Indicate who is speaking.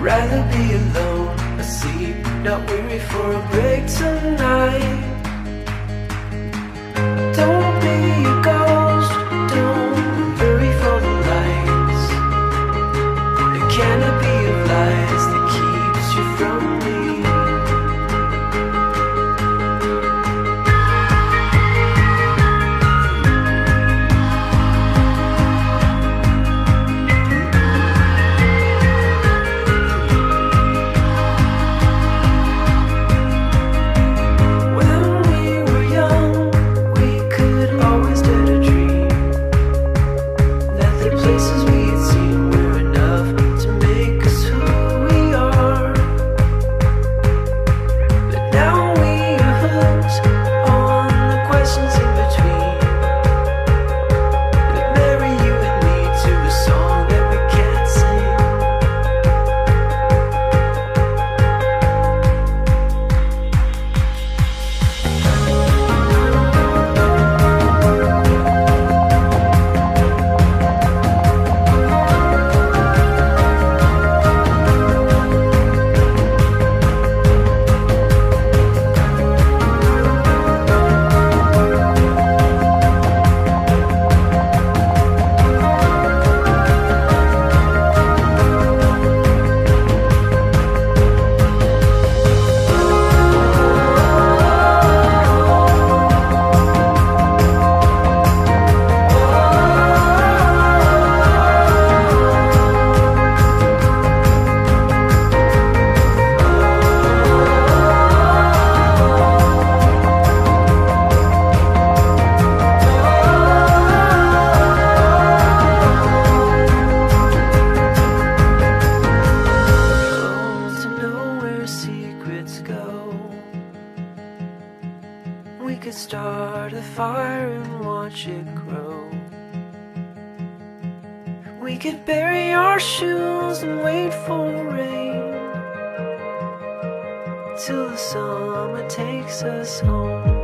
Speaker 1: rather be alone, asleep, not weary for a break tonight. start a fire and watch it grow. We could bury our shoes and wait for rain till the summer takes us home.